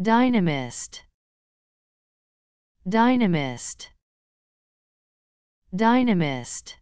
dynamist. Dynamist. Dynamist.